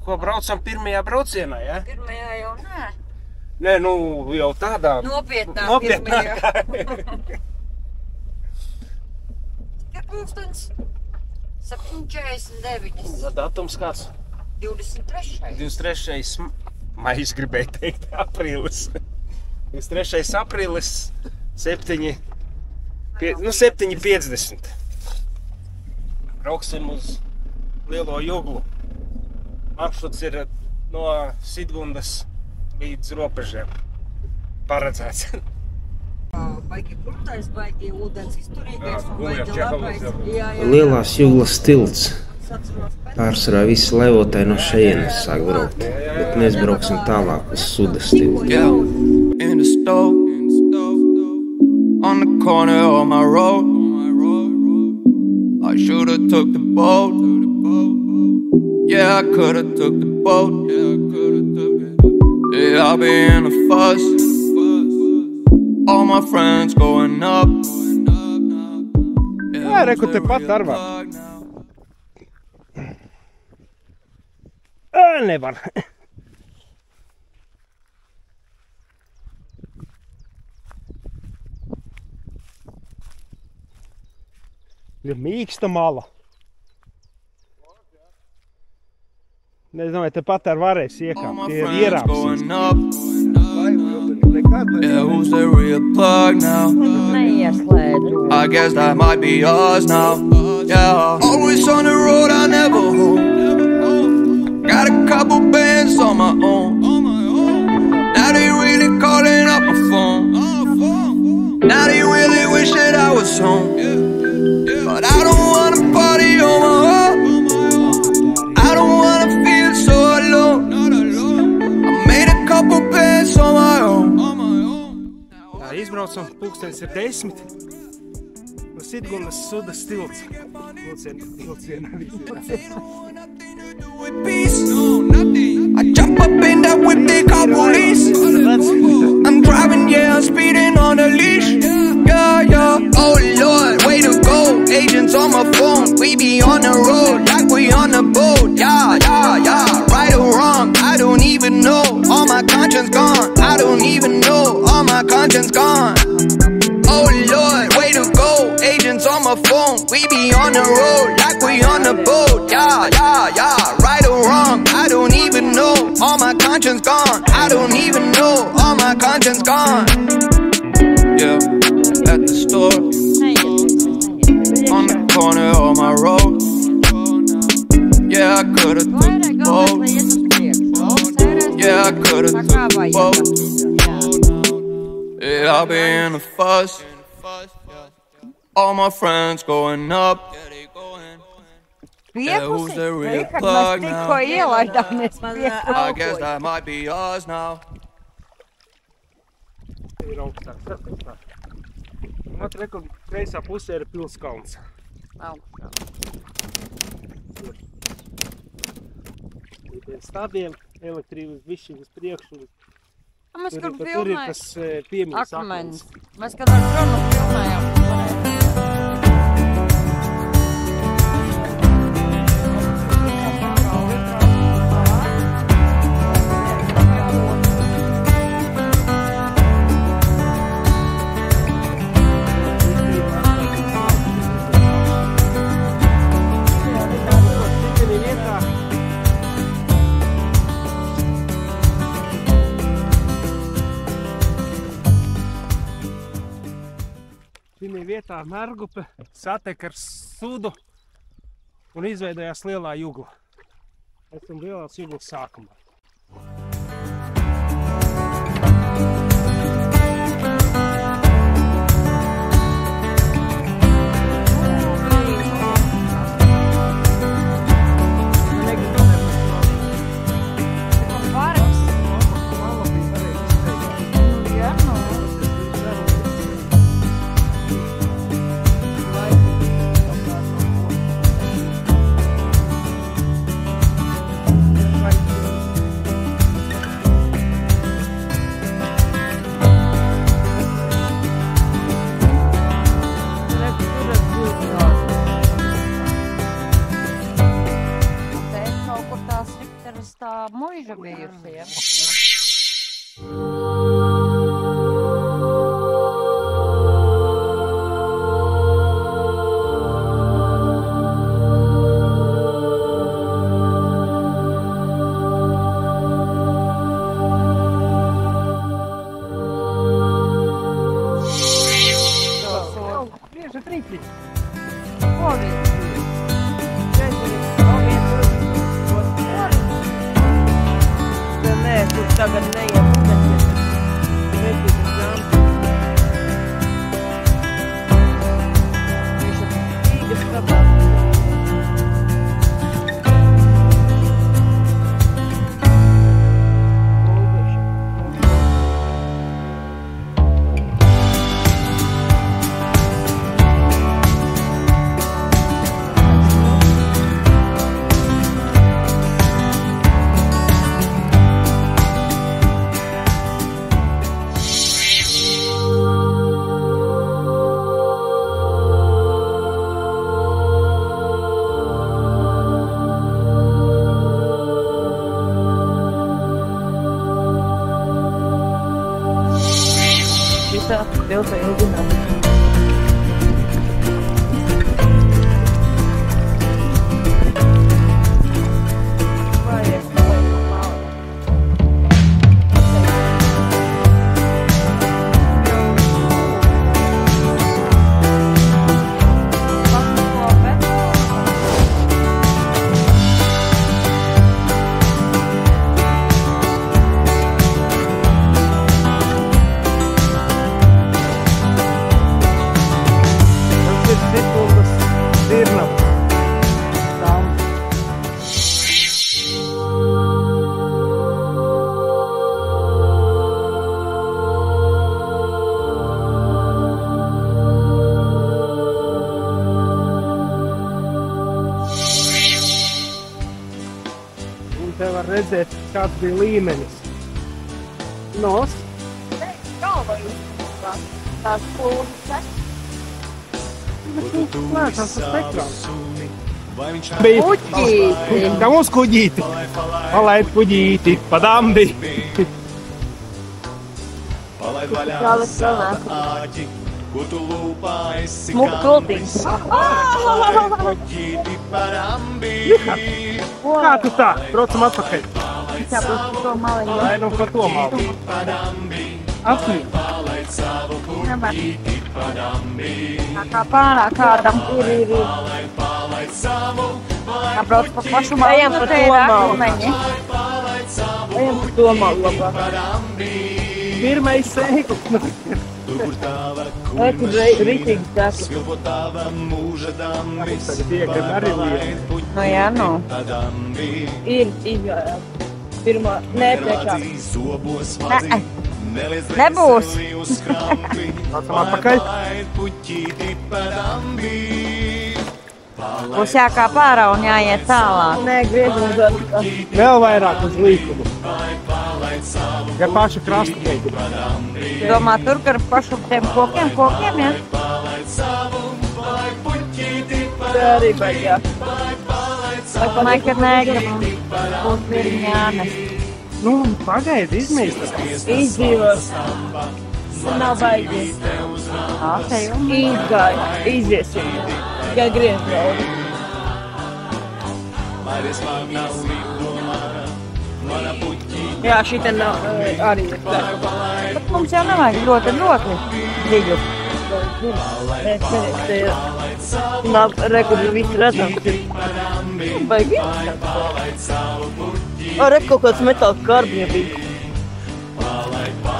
Ko braucam pirmajā braucienā, ja? Pirmajā jau nē. Nē, nu jau tādā. Nopietnā. Nopietnākā. pirmajā. Ka pulkstens 7.49. Datums kāds? 23. 23. maijs gribēju teikt, aprīlis. 23. aprīlis, 7. Pie, nu, 7.50. Brauksim uz Lielo Juglu. Maršruts ir no Sidgundas līdz robežiem. Paredzēts. Lielās jūglas tilts. Pārsvarā visi levotāji no šejienes sāk braukt, bet mēs brauksim tālāk uz sudas tiltu. Corner of my road. I shoulda took the boat. Yeah, I coulda took the boat. Yeah, I'll be in a fuss. All my friends going up. Jā, reku tepat ar var. Ā, nevar. Ir mīksta mala. Nezinu, vai tepat ar varēs All iekāpt. Tie ir ierāpsīs. going up. Yeah, who's the real plug now? Neieslēdzu. I guess that might be us now. Yeah, always on the road, I never home. Got a couple bands on my own. Tā, izbraucam, pulkstenis ir desmit. No Sidgundas sudas tilts. Vilciena, vilciena, vilciena. with peace. I jump up in that whip, they call police. I'm driving, yeah, I'm speeding on a leash. Yeah, yeah. Oh Lord, way to go. Agents on my phone. We be on the road like we on the boat. Yeah, yeah, yeah. Right or wrong, I don't even know. All my conscience don't even know. All my conscience gone. Oh Lord, way to go. Agents on my phone. We be on the road like we on the boat. Yeah, yeah, yeah. Right or wrong, I don't even know. All my conscience gone. I don't even know. All my conscience gone. Yeah, at the store, on the corner of my road. Yeah, I could've the boat. Yeah, I could've took the boat. Yeah, I'll be in a fuss. All my friends going up. Yeah, who's the real plug now? Tikko ielaidāmies I guess that might be us now. ir augstāk. saskatā. Un Otra reku kreisā pusē ir pilskalns. Ir pie stādiem elektrības višķi uz priekšu. Mēs Tur, tur, ir tas eh, piemīrs Akmens. akmens. Mēs kad ar dronu filmējām. Vietā Mērgupe satek ar sudu un izveidojās lielā jugla. Esam lielās juglas sākumā. Kāds bija līmenis. Nos, Tās pūles. lēcās uz spektrām. Puķīti. Kā mums kuģīti? Palaid kuģīti, padambi. Kādas runāt? Smuk kultiņš. Kā tu tā? Braucam atpakaļ. Tāpēc to maliņu. Vai nu pa to malu? Apmīt. Tā kā pārā kādam ir, ir, ir. Jābrauc pa pašu malu. Ejam pa to ir malu. Ejam uz to malu labāk. Pirmais sēklis. Rītīgi dārgi? Tagad iekad arī lieta. Nu jā, nu. Ir izjājās. Pirmā, nē, trešā. Nē, nebūs. Braucam atpakaļ. Būs jākāp ārā un jāiet tālāk. Nē, griežam uz otru. Vēl vairāk uz līkumu. Ja pašu krastu teikt. Domā, tur ar pašu tiem kokiem, kokiem, ja? Tā arī baigā. Domāju, ka būs vieni jānes. Nu, pagaidi, izmīstas. Izdzīvos. Nav te jau. Izgāja. Iziesim. Tikai griež vēl. Jā, šī te nav eh, arī. Bet mums jau nevajag ļoti, ļoti dziļu. Es nezinu, te ir. Nav rekordu viss redzams. Baigi. O, re, kaut kāds metāls karbiņa bija.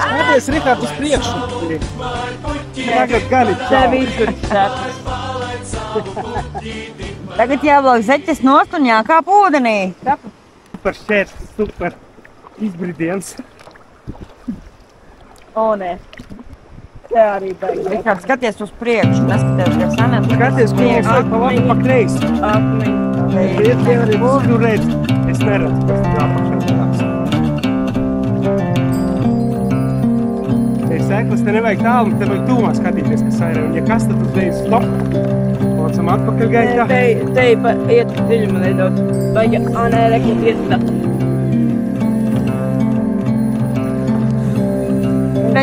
Skaties, Rikārd, uz priekšu. Tagad gan ir Te čau. visur sētas. Tagad jāvelk zeķes nost un jākāp ūdenī. Super šķērs, super izbridiens. O, nē. Te arī baigi. Rikārd, skaties uz priekšu, neskaties, ka sanam. Skaties, ko mums vajag pa labi, pa kreisi. Akmeņi. Ir tie arī tu redzi. Es neredzu, kas tur apakšā. Te ir sēklas, te nevajag tālu, te vajag tūmā skatīties, kas. Un ja kas, tad uzreiz stop. Locam atpakaļ gaitā. Te, te pa- iet uz dziļumu nedaudz. Nē, rekordu iet tā.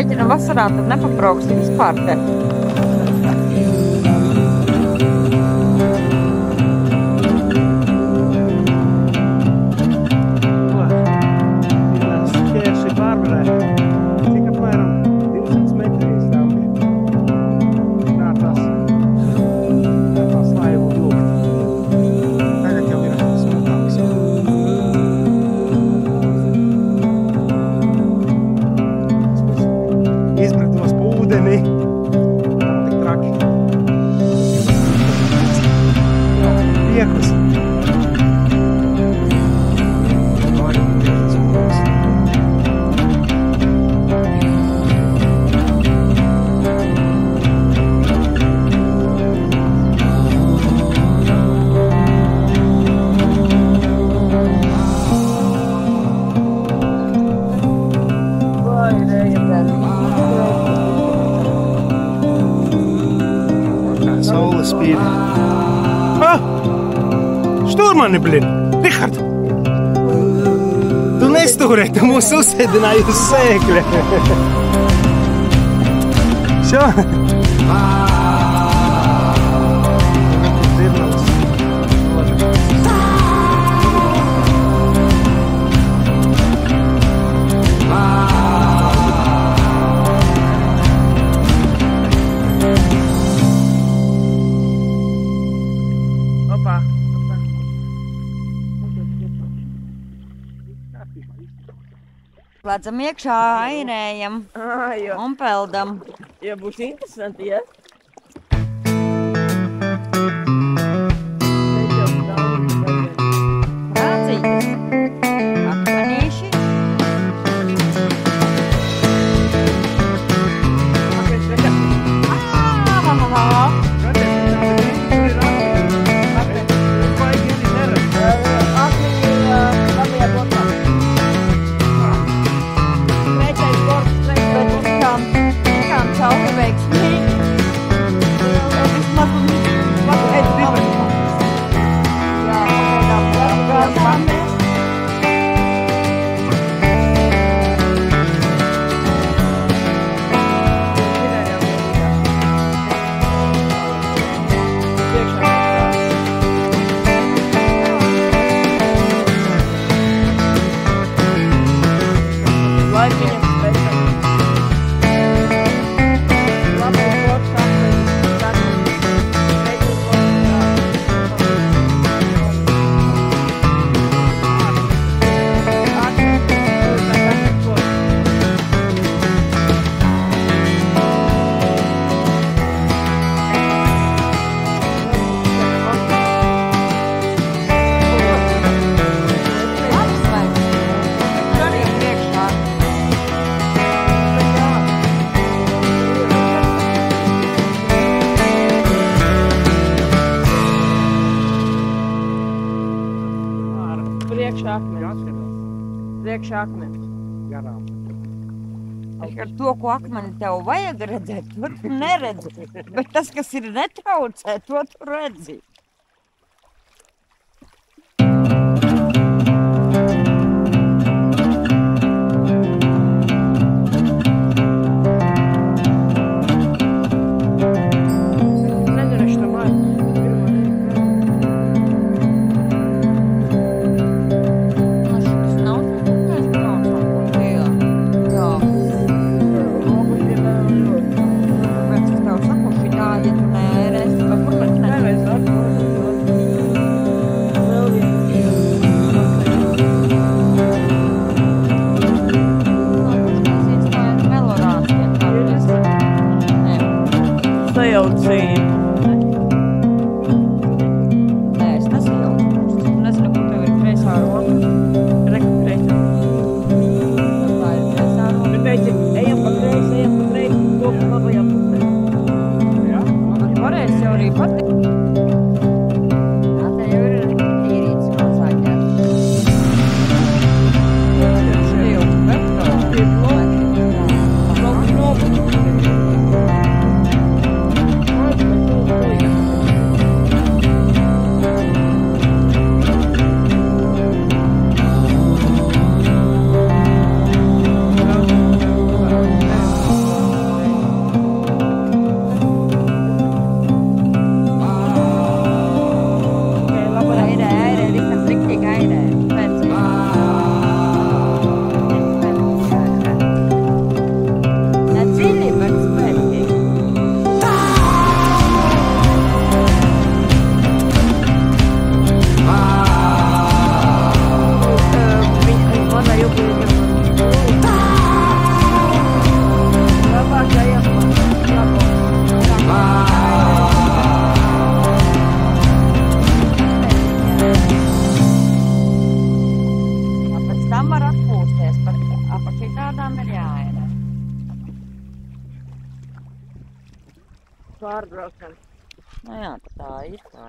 mēģinu vasarā tur nepapraukst vispār. Te. Denny. tomu sused na Jusekle. Čo? Slēdzam iekšā, ainējam ah, un peldam. Jā, būs interesanti, ja? Oh. priekšā akmenis. Priekšā akmenis. Garām. Ar to, ko akmeni tev vajag redzēt, to tu neredzi. Bet tas, kas ir netraucē, to tu redzi.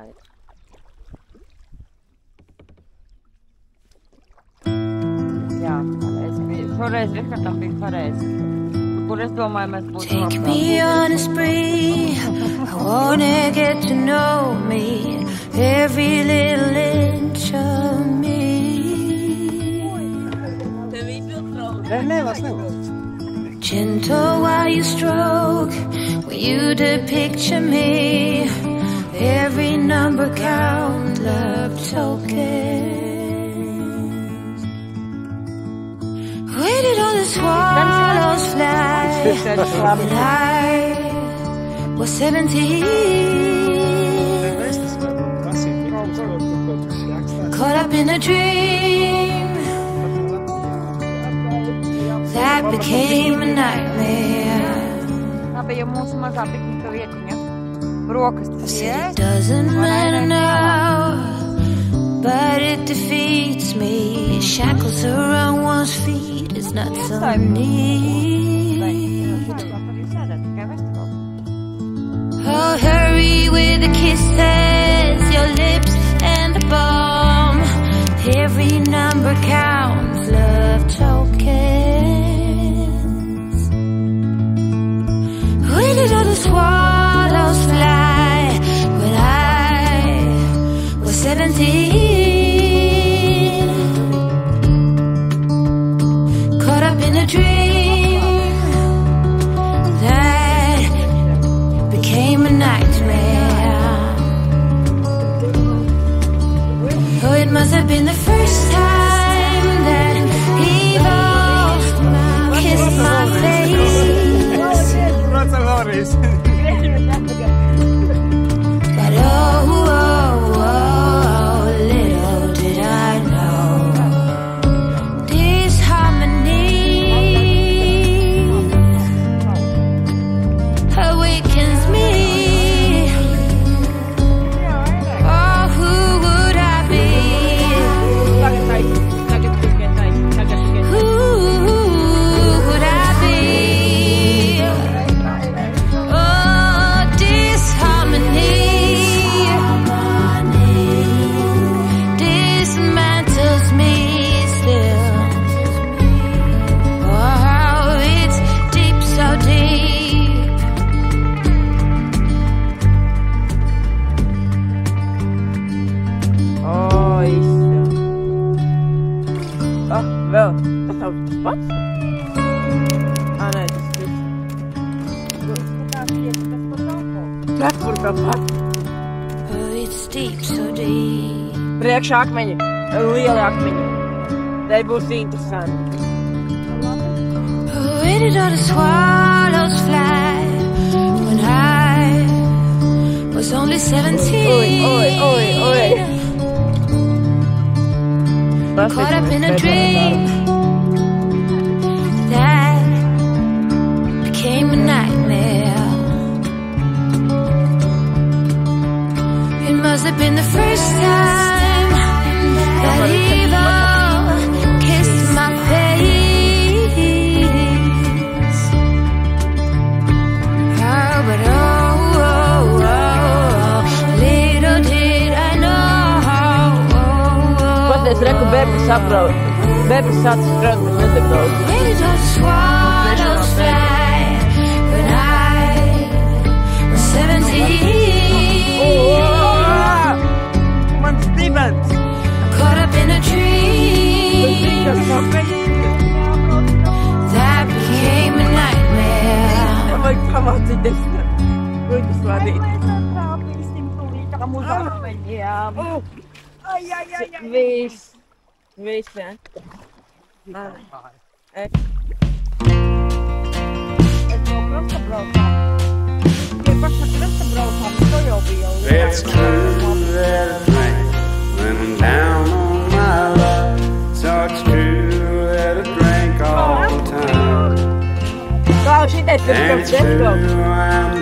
side. Take me on a spree, I wanna get to know me, every little inch of me. Gentle while you stroke, will you depicture me? Number count, love tokens. Where did all the swallows fly? I was 17. Es tas varu prasīt mikrofons, ko ko tu rakstā. Caught up in a dream that became a nightmare. Said ies. it doesn't matter now, but it defeats me. Shackles around one's feet is not so neat. Oh, hurry with the kisses, your lips and the bomb. Every number counts, love tokens. Where did all the swallows Priekšā akmeņi, lieli akmeņi. Te būs interesanti. Did all the swallows fly when I was only 17? Oi, oi, oi, oi. Caught up in a dream that became a nightmare. It must have been the first time Beppe zat we hebben zat struik met lindenbrood. It was one of five when I was seventeen. Oh, man, Stevens. Caught up in a dream that became a nightmare. Maar ik kan it. te denken. Goed, dat pamācīties. Kuģis vadīt. Viss. Viss, jā. It's true that I drink when I'm down on my luck. So it's true that I drink all the time. Kā šitais ir And kaut it's true? I'm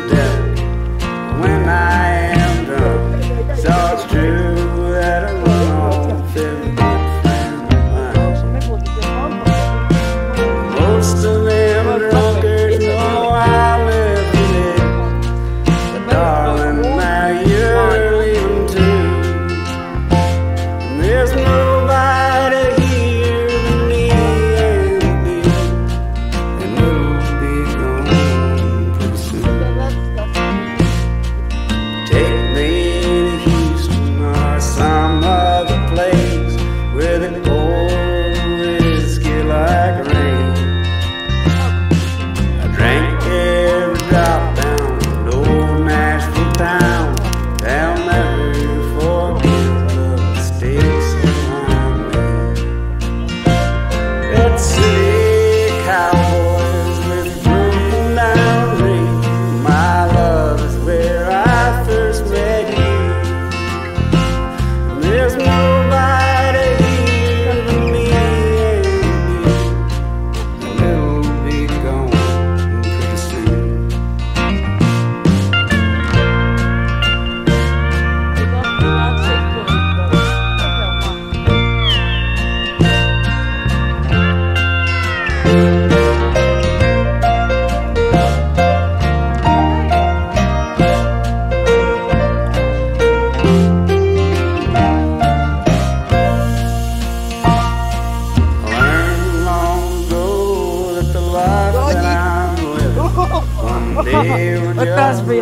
It does be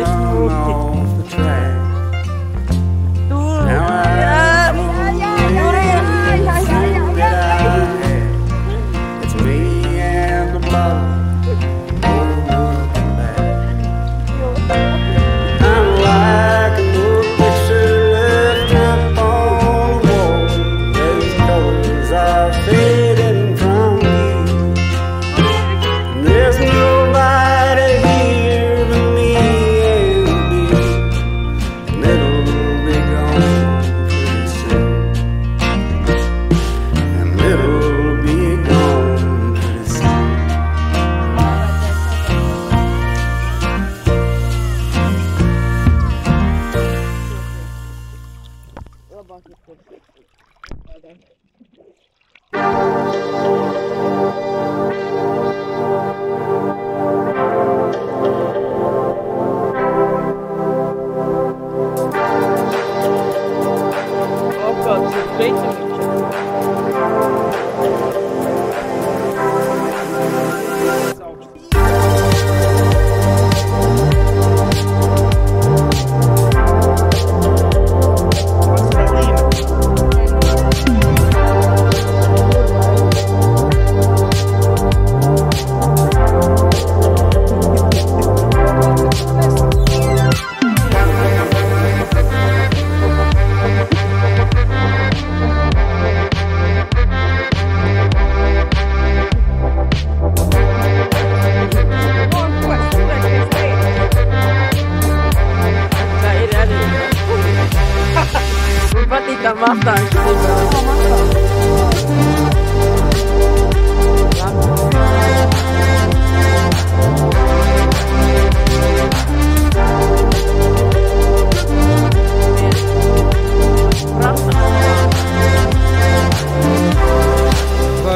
Tā mastāņa.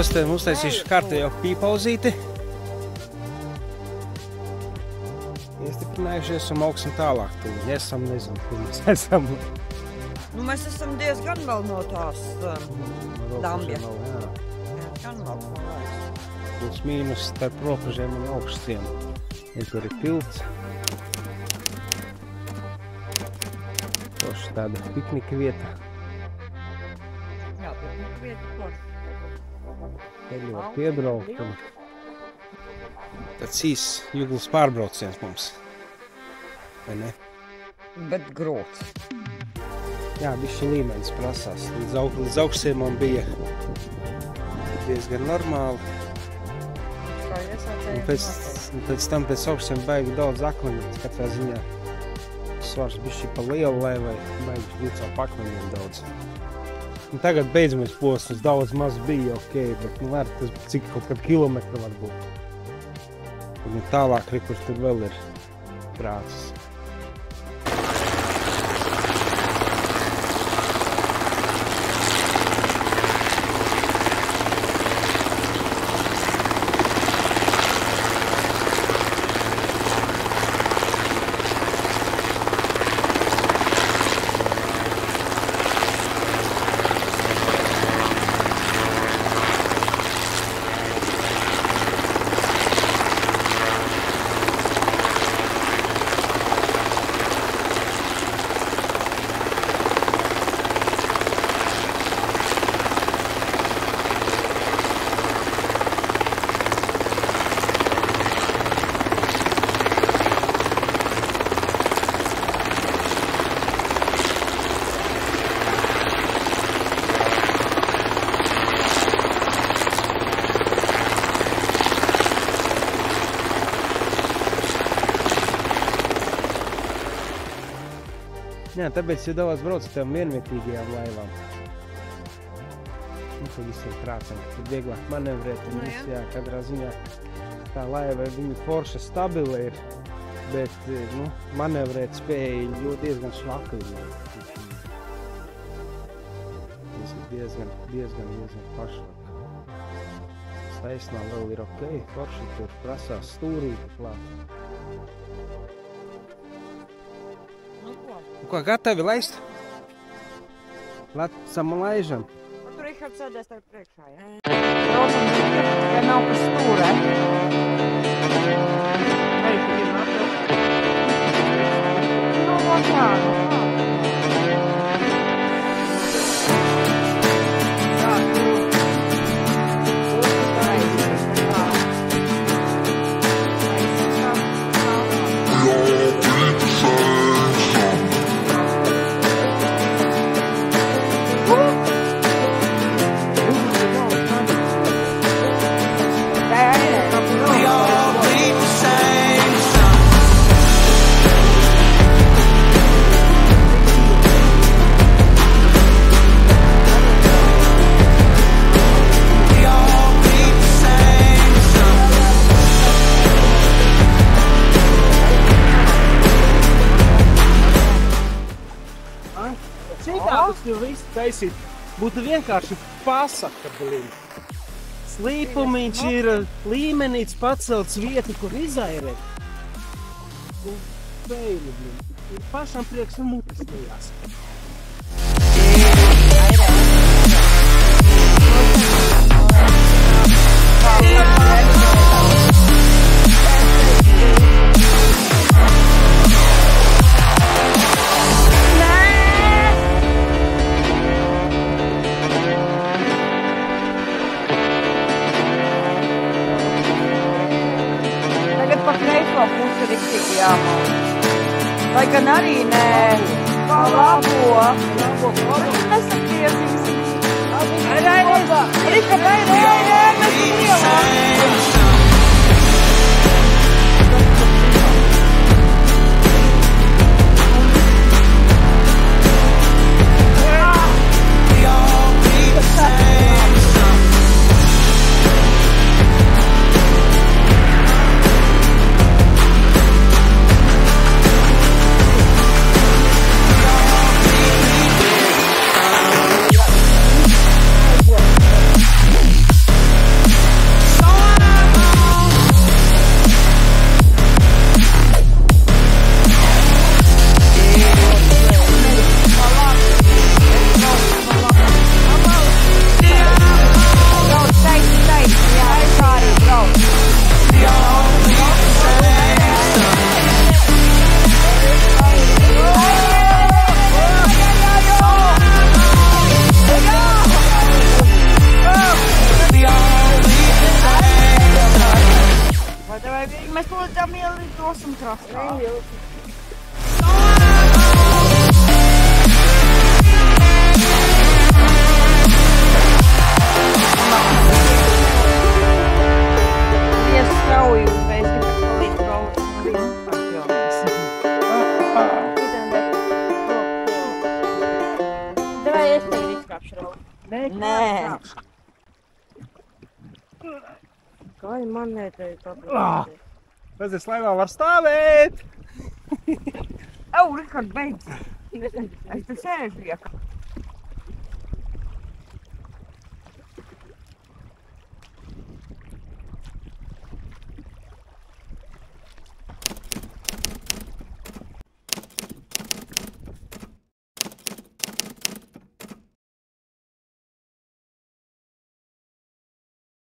Klāstiem uztaisīšu kārtējo pīpauzīti. Iestiprinājušies un augsim tālāk. Tur esam, nezinu, kur mēs esam. Nu, mēs esam diezgan vēl no tās um, Dambja. Robeža nav, jā. diezgan vēl no tās. Plus mīnus starp robežiem un augstiem. Ir tur ir tilts. Toši tāda piknika vieta. Jā, nu, vieta. Te ļoti piebraukt. Un... Tāds īsts jūglas pārbrauciens mums. Vai ne? Bet grūts. Jā, bišķi līmenis prasās. Līdz, aug, līdz augstiem man bija diezgan normāli. Un pēc, un pēc tam pēc augstiem baigi daudz akmeņu. Katrā ziņā svars bišķi pa lielu, lai vai baigi jūcā pakmeņiem daudz. Un tagad beidzamais posms daudz maz bija ok, bet nu var tas cik kaut kad kilometru var būt. Un tālāk, kur tur vēl ir krāsas. Jā, tāpēc ir daudz brauc ar tām vienvietīgajām laivām. Nu, tad visiem prātam, tad vieglāk manevrēt un Nu, viss, jā, katrā ziņā tā laiva, viņa forša stabila ir, bet, eh, nu, manevrēt spēja ļoti diezgan švaka viņa. ir. Diezgan, diezgan, diezgan, pašvaka. Saisnā vēl ir ok, forša tur prasās stūrīti klāt. Ko gatavi laist? Lacam laižam. Nu, tur Rihards sēdēs tev priekšā, jā? Klausam, ka nav pa stūrē. Ej, kur ir nākotnē? Nu, no, tā, no, tā. Jau visu taisīt. Būtu vienkārši pasaka, blin. Slīpumiņš ir līmenīts pacelts vietu, kur izairēt. Un Beili, blin. Ir pašam prieks un mutes tajās. Tagad jāmauc. Lai gan arī nē, pa labo. Bet ai, ai, Rika, ai, ai, ai, mēs skrienam. Mēs tūlīt tam ielidosim krastā. Vies strauji uzreiz, kad palīdz braukt. Davai es tevi izkāpšu raudu. Nē. Kā ir manētai Ah. tāpēc? Tas ir slaivā var stāvēt! Au, Rikard, beidz. Es te sēžu iekā.